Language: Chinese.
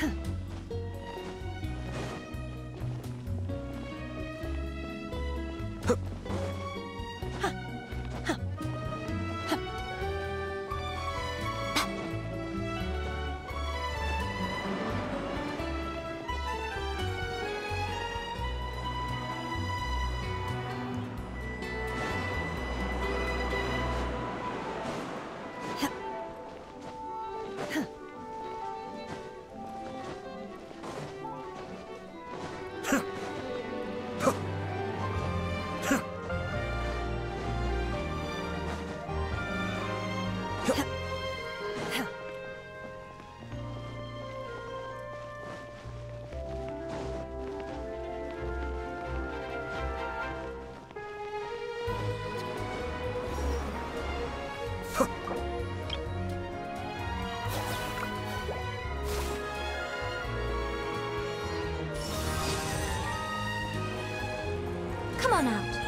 哼 Out.